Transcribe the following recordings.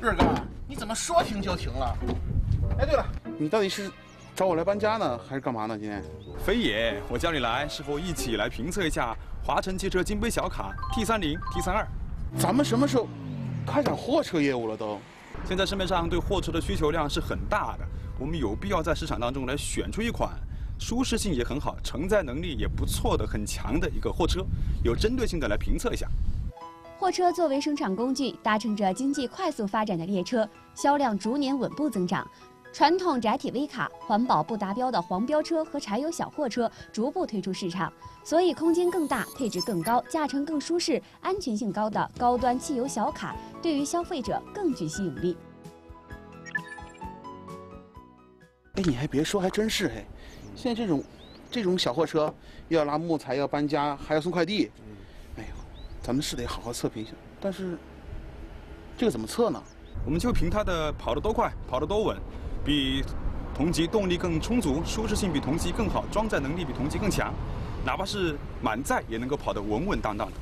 瑞哥，你怎么说停就停了？哎，对了，你到底是找我来搬家呢，还是干嘛呢？今天？飞爷，我叫你来是否一起来评测一下华晨汽车金杯小卡 T 三零、T 三二？咱们什么时候开展货车业务了都？现在市面上对货车的需求量是很大的，我们有必要在市场当中来选出一款舒适性也很好、承载能力也不错的很强的一个货车，有针对性的来评测一下。货车作为生产工具，搭乘着经济快速发展的列车，销量逐年稳步增长。传统窄体微卡、环保不达标的黄标车和柴油小货车逐步退出市场，所以空间更大、配置更高、驾乘更舒适、安全性高的高端汽油小卡对于消费者更具吸引力。哎，你还别说，还真是哎，现在这种这种小货车又要拉木材，要搬家，还要送快递，哎呦，咱们是得好好测评一下。但是这个怎么测呢？我们就凭它的跑得多快、跑得多稳，比同级动力更充足，舒适性比同级更好，装载能力比同级更强，哪怕是满载也能够跑得稳稳当当的。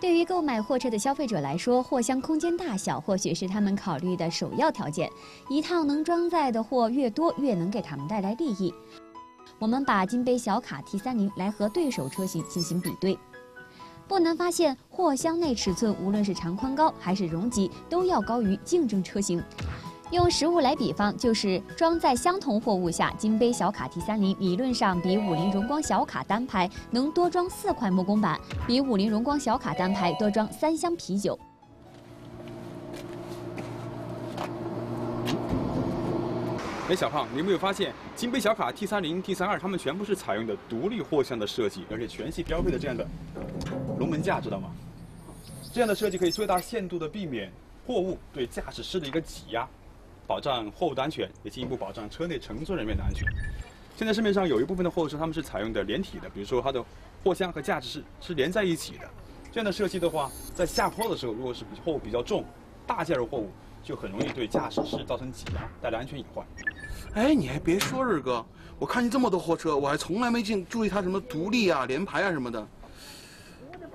对于购买货车的消费者来说，货箱空间大小或许是他们考虑的首要条件。一趟能装载的货越多，越能给他们带来利益。我们把金杯小卡 T 三零来和对手车型进行比对，不难发现，货箱内尺寸无论是长宽高还是容积，都要高于竞争车型。用实物来比方，就是装在相同货物下，金杯小卡 T 三零理论上比五菱荣光小卡单排能多装四块木工板，比五菱荣光小卡单排多装三箱啤酒。哎，小胖，你有没有发现金杯小卡 T 三零、T 三二，它们全部是采用的独立货箱的设计，而且全系标配的这样的龙门架，知道吗？这样的设计可以最大限度的避免货物对驾驶室的一个挤压，保障货物的安全，也进一步保障车内乘坐人员的安全。现在市面上有一部分的货车，他们是采用的连体的，比如说它的货箱和驾驶室是连在一起的。这样的设计的话，在下坡的时候，如果是货物比较重、大件的货物，就很容易对驾驶室造成挤压，带来安全隐患。哎，你还别说，日哥，我看见这么多货车，我还从来没见注意它什么独立啊、连排啊什么的。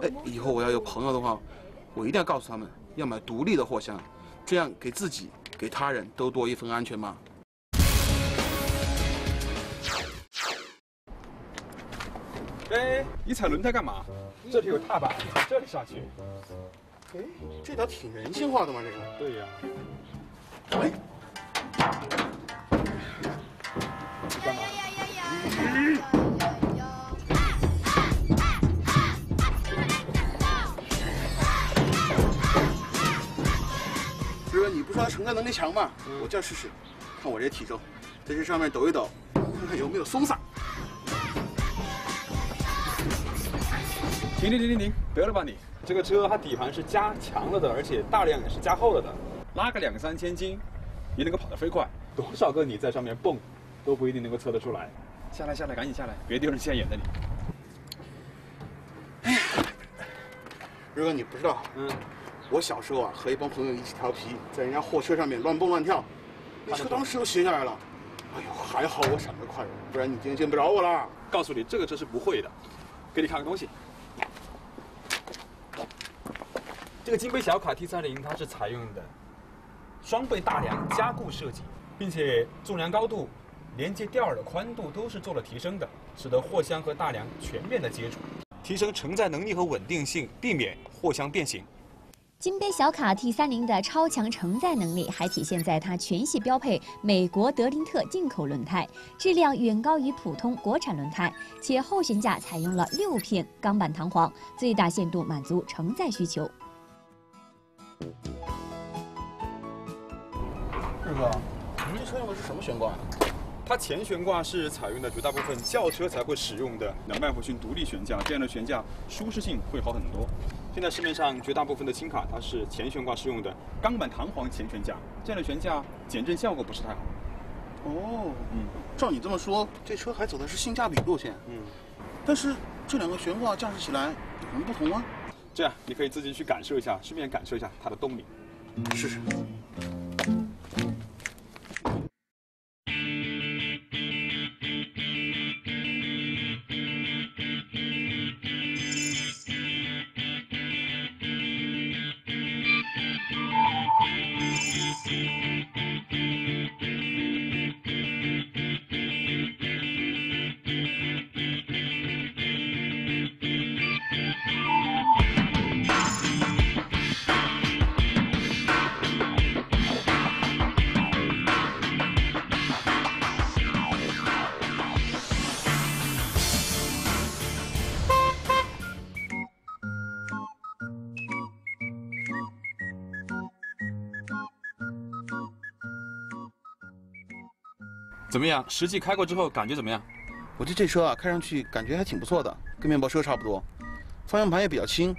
哎，以后我要有朋友的话，我一定要告诉他们要买独立的货箱，这样给自己、给他人都多一份安全嘛。哎，你踩轮胎干嘛？这里有踏板，从这里上去。哎，这倒挺人性化的嘛，这个。对呀。哎，干嘛？日哥，你不说它承载能力强吗？我这样试试，看我这体重，在这上面抖一抖，看看有没有松散。停停停停停，得了吧你！这个车它底盘是加强了的，而且大量也是加厚了的，拉个两三千斤，也能够跑得飞快。多少个你在上面蹦，都不一定能够测得出来。下来下来，赶紧下来，别丢人现眼的你。如果，你不知道，嗯，我小时候啊，和一帮朋友一起调皮，在人家货车上面乱蹦乱跳，那车当时就斜下来了。哎呦，还好我闪得快，不然你今天见不着我了。告诉你，这个车是不会的。给你看个东西。这个金杯小卡 T 三零，它是采用的双倍大梁加固设计，并且纵梁高度、连接吊耳的宽度都是做了提升的，使得货箱和大梁全面的接触，提升承载能力和稳定性，避免货箱变形。金杯小卡 T 三零的超强承载能力，还体现在它全系标配美国德林特进口轮胎，质量远高于普通国产轮胎，且后悬架采用了六片钢板弹簧，最大限度满足承载需求。哥，你这车用的是什么悬挂？它前悬挂是采用的绝大部分轿车才会使用的两麦弗逊独立悬架，这样的悬架舒适性会好很多。现在市面上绝大部分的轻卡，它是前悬挂是用的钢板弹簧前悬架，这样的悬架减震效果不是太好。哦，嗯照你这么说，这车还走的是性价比路线。嗯，但是这两个悬挂驾驶起来有什么不同吗？这样你可以自己去感受一下，顺便感受一下它的动力。试试。怎么样？实际开过之后感觉怎么样？我觉得这车啊，开上去感觉还挺不错的，跟面包车差不多，方向盘也比较轻。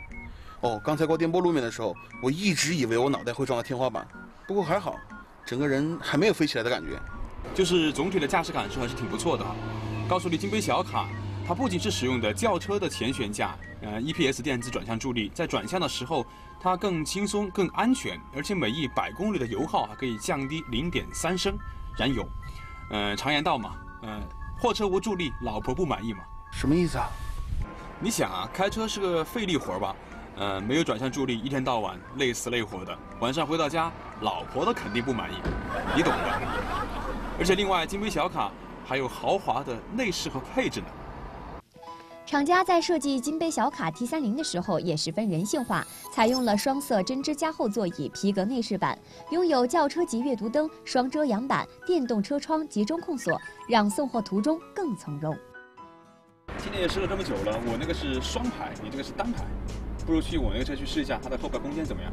哦，刚才过颠簸路面的时候，我一直以为我脑袋会撞到天花板，不过还好，整个人还没有飞起来的感觉。就是总体的驾驶感受还是挺不错的啊。告诉你，金杯小卡它不仅是使用的轿车的前悬架，呃，EPS 电子转向助力，在转向的时候它更轻松、更安全，而且每一百公里的油耗还可以降低零点三升燃油。呃，常言道嘛，呃，货车无助力，老婆不满意嘛。什么意思啊？你想啊，开车是个费力活儿吧？呃，没有转向助力，一天到晚累死累活的，晚上回到家，老婆都肯定不满意，你懂的。而且另外，金杯小卡还有豪华的内饰和配置呢。厂家在设计金杯小卡 T 3 0的时候也十分人性化，采用了双色针织加厚座椅、皮革内饰板，拥有轿车级阅读灯、双遮阳板、电动车窗及中控锁，让送货途中更从容。今天也试了这么久了，我那个是双排，你这个是单排，不如去我那个车去试一下它的后排空间怎么样？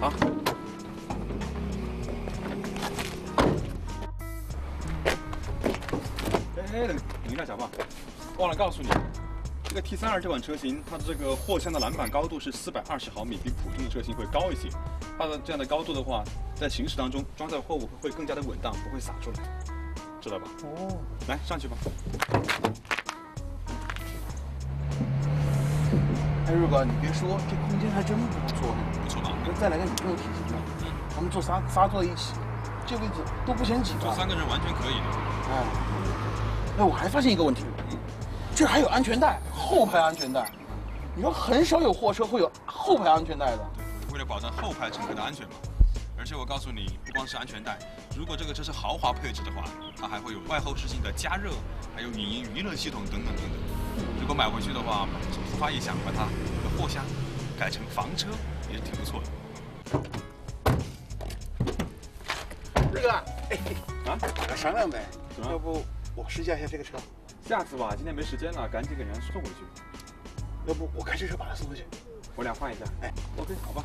好。哎，等一下，小胖，忘了告诉你，这个 T 3 2这款车型，它的这个货箱的栏板高度是四百二十毫米，比普通的车型会高一些。它的这样的高度的话，在行驶当中装载货物会更加的稳当，不会洒出来，知道吧？哦，来上去吧。哎，瑞哥，你别说，这空间还真不错呢。不错吧？那再来个女朋友体型的，咱们坐仨仨坐在一起，这位置都不嫌挤吧？坐三个人完全可以的。哎，哎，我还发现一个问题，这还有安全带，后排安全带。你说很少有货车会有后排安全带的。为了保证后排乘客的安全嘛。而且我告诉你，不光是安全带，如果这个车是豪华配置的话，它还会有外后视镜的加热，还有影音娱乐系统等等等等。如果买回去的话，突发一想，把它的货箱改成房车也是挺不错的。瑞哥，哎，啊，商量呗，要不我试驾一下这个车，下次吧，今天没时间了，赶紧给人家送回去。要不我开这车把他送回去。我俩换一下。哎，OK，好吧。